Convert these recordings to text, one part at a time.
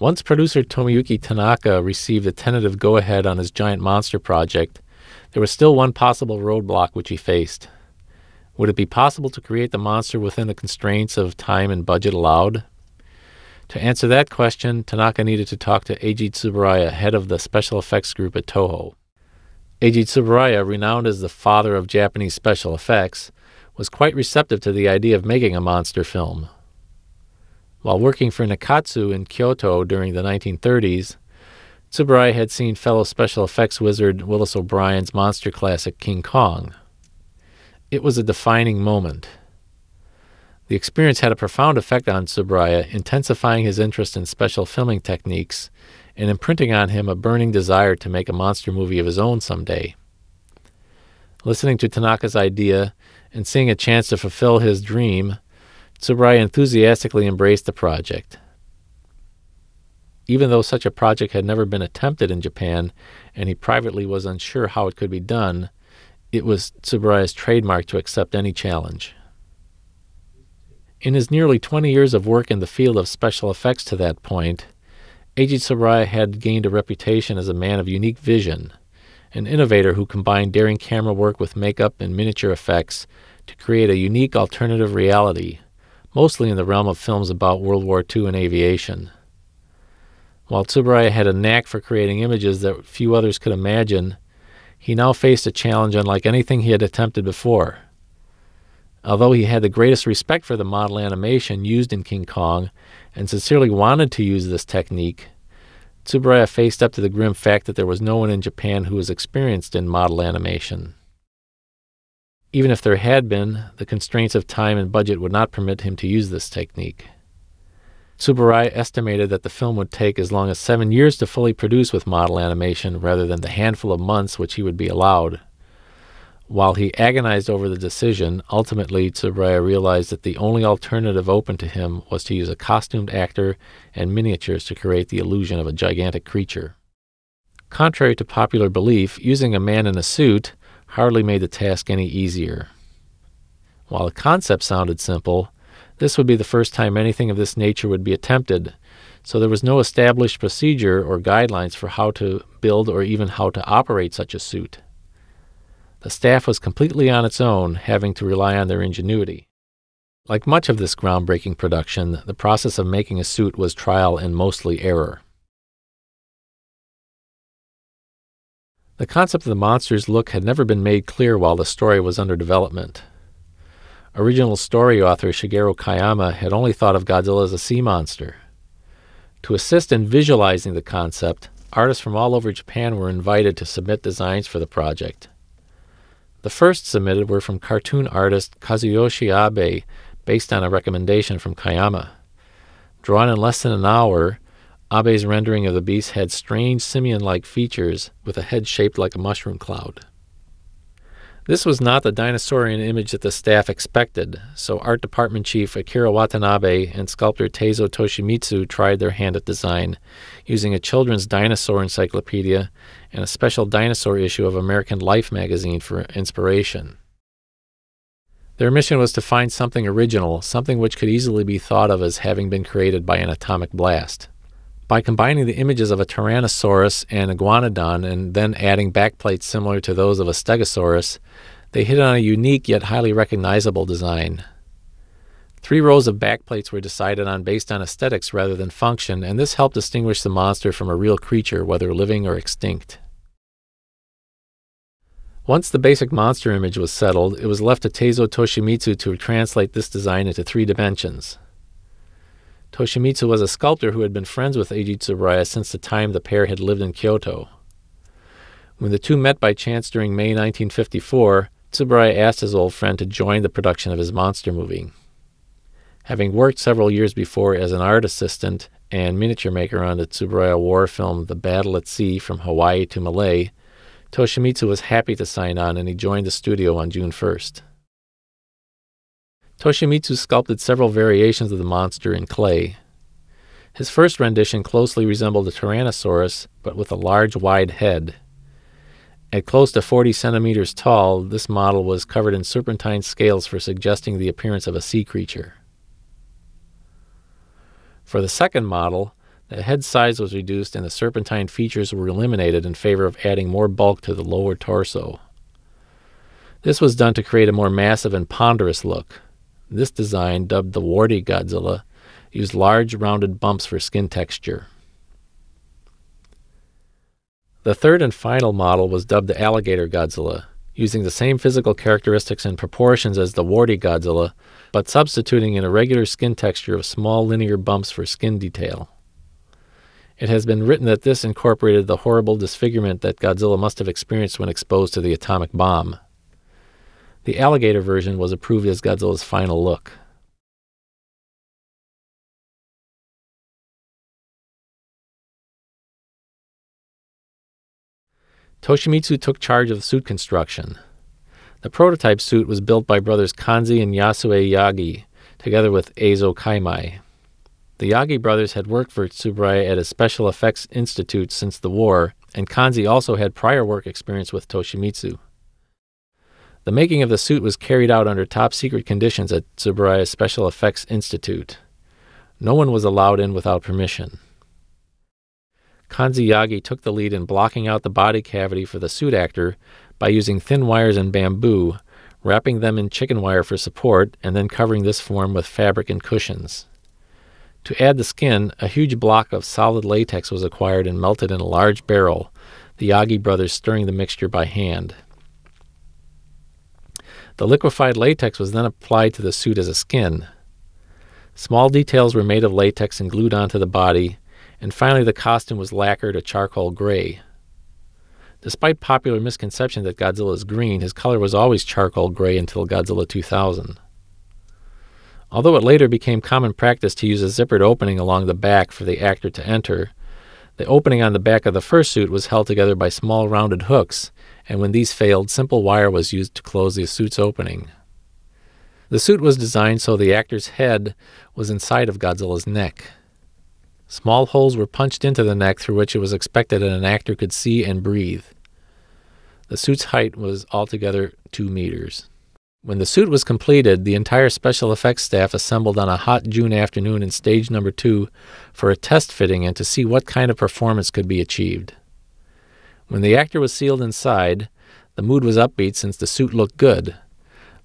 Once producer Tomoyuki Tanaka received a tentative go ahead on his giant monster project, there was still one possible roadblock which he faced. Would it be possible to create the monster within the constraints of time and budget allowed? To answer that question, Tanaka needed to talk to Eiji Tsuburaya, head of the special effects group at Toho. Eiji Tsuburaya, renowned as the father of Japanese special effects, was quite receptive to the idea of making a monster film. While working for Nikkatsu in Kyoto during the 1930s, Tsuburaya had seen fellow special effects wizard Willis O'Brien's monster classic King Kong. It was a defining moment. The experience had a profound effect on Tsuburaya, intensifying his interest in special filming techniques and imprinting on him a burning desire to make a monster movie of his own someday. Listening to Tanaka's idea and seeing a chance to fulfill his dream, Tsuburaya enthusiastically embraced the project. Even though such a project had never been attempted in Japan, and he privately was unsure how it could be done, it was Tsuburaya's trademark to accept any challenge. In his nearly 20 years of work in the field of special effects to that point, Eiji Tsuburaya had gained a reputation as a man of unique vision, an innovator who combined daring camera work with makeup and miniature effects to create a unique alternative reality mostly in the realm of films about World War II and aviation. While Tsuburaya had a knack for creating images that few others could imagine, he now faced a challenge unlike anything he had attempted before. Although he had the greatest respect for the model animation used in King Kong and sincerely wanted to use this technique, Tsuburaya faced up to the grim fact that there was no one in Japan who was experienced in model animation. Even if there had been, the constraints of time and budget would not permit him to use this technique. Tsuburaya estimated that the film would take as long as seven years to fully produce with model animation rather than the handful of months which he would be allowed. While he agonized over the decision, ultimately Tsuburaya realized that the only alternative open to him was to use a costumed actor and miniatures to create the illusion of a gigantic creature. Contrary to popular belief, using a man in a suit, hardly made the task any easier. While the concept sounded simple, this would be the first time anything of this nature would be attempted, so there was no established procedure or guidelines for how to build or even how to operate such a suit. The staff was completely on its own, having to rely on their ingenuity. Like much of this groundbreaking production, the process of making a suit was trial and mostly error. The concept of the monster's look had never been made clear while the story was under development. Original story author Shigeru Kayama had only thought of Godzilla as a sea monster. To assist in visualizing the concept, artists from all over Japan were invited to submit designs for the project. The first submitted were from cartoon artist Kazuyoshi Abe, based on a recommendation from Kayama. Drawn in less than an hour, Abe's rendering of the beast had strange simian like features with a head shaped like a mushroom cloud. This was not the dinosaurian image that the staff expected, so art department chief Akira Watanabe and sculptor Teizo Toshimitsu tried their hand at design, using a children's dinosaur encyclopedia and a special dinosaur issue of American Life magazine for inspiration. Their mission was to find something original, something which could easily be thought of as having been created by an atomic blast. By combining the images of a Tyrannosaurus and Iguanodon and then adding backplates similar to those of a Stegosaurus, they hit on a unique yet highly recognizable design. Three rows of backplates were decided on based on aesthetics rather than function, and this helped distinguish the monster from a real creature, whether living or extinct. Once the basic monster image was settled, it was left to Teizo Toshimitsu to translate this design into three dimensions. Toshimitsu was a sculptor who had been friends with Eiji Tsuburaya since the time the pair had lived in Kyoto. When the two met by chance during May 1954, Tsuburaya asked his old friend to join the production of his monster movie. Having worked several years before as an art assistant and miniature maker on the Tsuburaya war film The Battle at Sea from Hawaii to Malay, Toshimitsu was happy to sign on and he joined the studio on June 1st. Toshimitsu sculpted several variations of the monster in clay. His first rendition closely resembled a Tyrannosaurus, but with a large, wide head. At close to 40 centimeters tall, this model was covered in serpentine scales for suggesting the appearance of a sea creature. For the second model, The head size was reduced and the serpentine features were eliminated in favor of adding more bulk to the lower torso. This was done to create a more massive and ponderous look. This design, dubbed the warty Godzilla, used large rounded bumps for skin texture. The third and final model was dubbed the alligator Godzilla, using the same physical characteristics and proportions as the warty Godzilla, but substituting an irregular skin texture of small linear bumps for skin detail. It has been written that this incorporated the horrible disfigurement that Godzilla must have experienced when exposed to the atomic bomb. The alligator version was approved as Godzilla's final look. Toshimitsu took charge of suit construction. The prototype suit was built by brothers Kanzi and Yasue Yagi, together with Eizo Kaimai. The Yagi brothers had worked for Tsuburaya at a special effects institute since the war, and Kanzi also had prior work experience with Toshimitsu. The making of the suit was carried out under top secret conditions at Tsuburaya's Special Effects Institute. No one was allowed in without permission. Kanzi Yagi took the lead in blocking out the body cavity for the suit actor by using thin wires and bamboo, wrapping them in chicken wire for support, and then covering this form with fabric and cushions. To add the skin, a huge block of solid latex was acquired and melted in a large barrel, the Yagi brothers stirring the mixture by hand. The liquefied latex was then applied to the suit as a skin. Small details were made of latex and glued onto the body, and finally the costume was lacquered a charcoal gray. Despite popular misconception that Godzilla is green, his color was always charcoal gray until Godzilla 2000. Although it later became common practice to use a zippered opening along the back for the actor to enter, the opening on the back of the first suit was held together by small rounded hooks, and when these failed, simple wire was used to close the suit's opening. The suit was designed so the actor's head was inside of Godzilla's neck. Small holes were punched into the neck through which it was expected that an actor could see and breathe. The suit's height was altogether two meters. When the suit was completed, the entire special effects staff assembled on a hot June afternoon in stage number two for a test fitting and to see what kind of performance could be achieved. When the actor was sealed inside, the mood was upbeat since the suit looked good,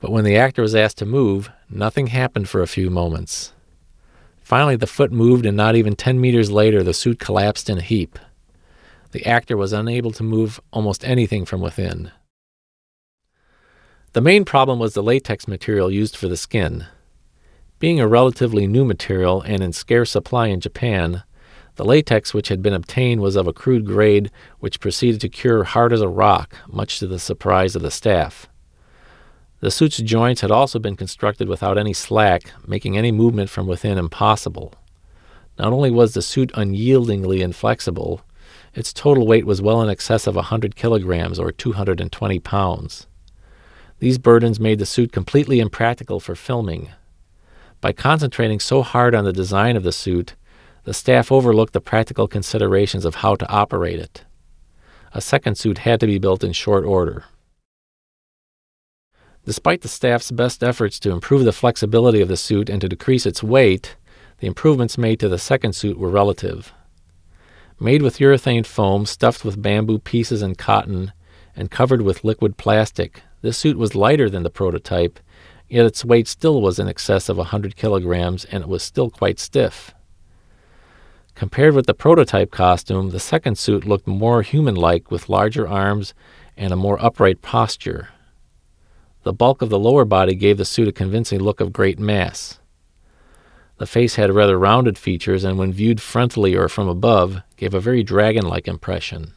but when the actor was asked to move, nothing happened for a few moments. Finally, the foot moved, and not even 10 meters later, the suit collapsed in a heap. The actor was unable to move almost anything from within. The main problem was the latex material used for the skin. Being a relatively new material and in scarce supply in Japan, the latex which had been obtained was of a crude grade which proceeded to cure hard as a rock, much to the surprise of the staff. The suit's joints had also been constructed without any slack, making any movement from within impossible. Not only was the suit unyieldingly inflexible, its total weight was well in excess of a 100 kilograms or 220 pounds. These burdens made the suit completely impractical for filming. By concentrating so hard on the design of the suit, the staff overlooked the practical considerations of how to operate it. A second suit had to be built in short order. Despite the staff's best efforts to improve the flexibility of the suit and to decrease its weight, the improvements made to the second suit were relative. Made with urethane foam stuffed with bamboo pieces and cotton and covered with liquid plastic, this suit was lighter than the prototype, yet its weight still was in excess of a 100 kilograms and it was still quite stiff. Compared with the prototype costume, the second suit looked more human like with larger arms and a more upright posture. The bulk of the lower body gave the suit a convincing look of great mass. The face had rather rounded features, and when viewed frontally or from above, gave a very dragon like impression.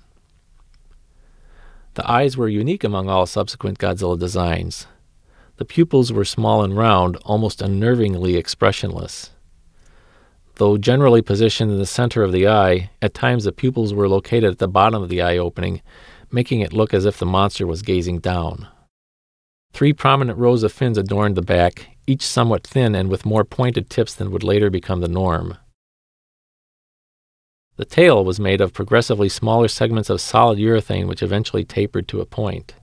The eyes were unique among all subsequent Godzilla designs. The pupils were small and round, almost unnervingly expressionless. Though generally positioned in the center of the eye, at times the pupils were located at the bottom of the eye opening, making it look as if the monster was gazing down. Three prominent rows of fins adorned the back, each somewhat thin and with more pointed tips than would later become the norm. The tail was made of progressively smaller segments of solid urethane which eventually tapered to a point.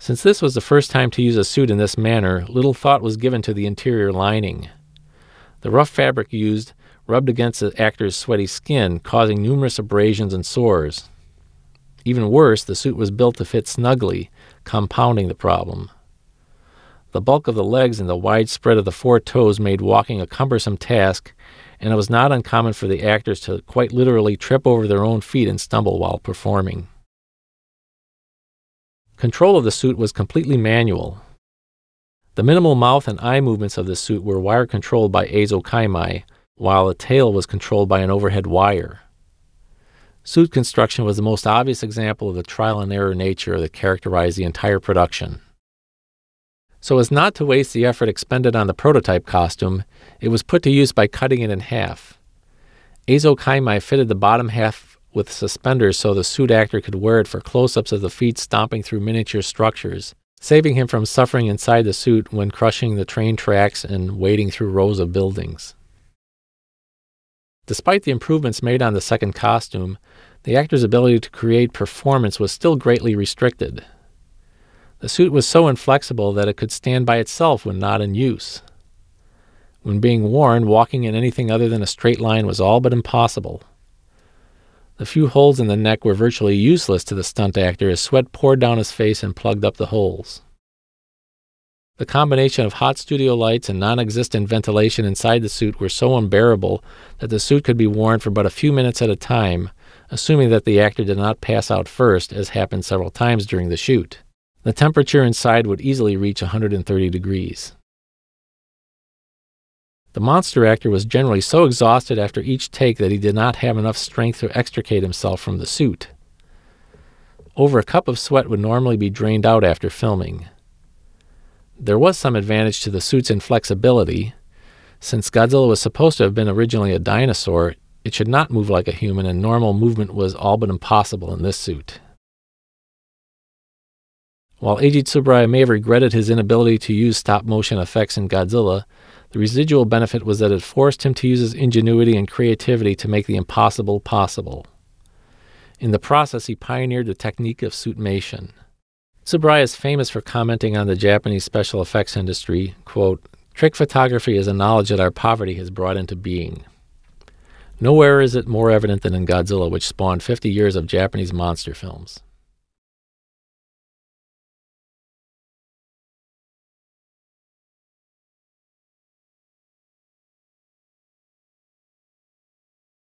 Since this was the first time to use a suit in this manner, little thought was given to the interior lining. The rough fabric used rubbed against the actor's sweaty skin, causing numerous abrasions and sores. Even worse, the suit was built to fit snugly, compounding the problem. The bulk of the legs and the wide spread of the four toes made walking a cumbersome task, and it was not uncommon for the actors to quite literally trip over their own feet and stumble while performing. Control of the suit was completely manual. The minimal mouth and eye movements of the suit were wire controlled by Eizo Kaimai, while the tail was controlled by an overhead wire. Suit construction was the most obvious example of the trial and error nature that characterized the entire production. So as not to waste the effort expended on the prototype costume, it was put to use by cutting it in half. Eizo Kaimai fitted the bottom half with suspenders so the suit actor could wear it for close ups of the feet stomping through miniature structures, saving him from suffering inside the suit when crushing the train tracks and wading through rows of buildings. Despite the improvements made on the second costume, the actor's ability to create performance was still greatly restricted. The suit was so inflexible that it could stand by itself when not in use. When being worn, walking in anything other than a straight line was all but impossible. The few holes in the neck were virtually useless to the stunt actor as sweat poured down his face and plugged up the holes. The combination of hot studio lights and non existent ventilation inside the suit were so unbearable that the suit could be worn for but a few minutes at a time, assuming that the actor did not pass out first, as happened several times during the shoot. The temperature inside would easily reach 130 degrees. The monster actor was generally so exhausted after each take that he did not have enough strength to extricate himself from the suit. Over a cup of sweat would normally be drained out after filming. There was some advantage to the suit's inflexibility. Since Godzilla was supposed to have been originally a dinosaur, it should not move like a human, and normal movement was all but impossible in this suit. While Eiji Tsuburaya may have regretted his inability to use stop motion effects in Godzilla, the residual benefit was that it forced him to use his ingenuity and creativity to make the impossible possible. In the process, he pioneered the technique of suitmation. Tsuburaya is famous for commenting on the Japanese special effects industry, quote, Trick photography is a knowledge that our poverty has brought into being. Nowhere is it more evident than in Godzilla, which spawned 50 years of Japanese monster films.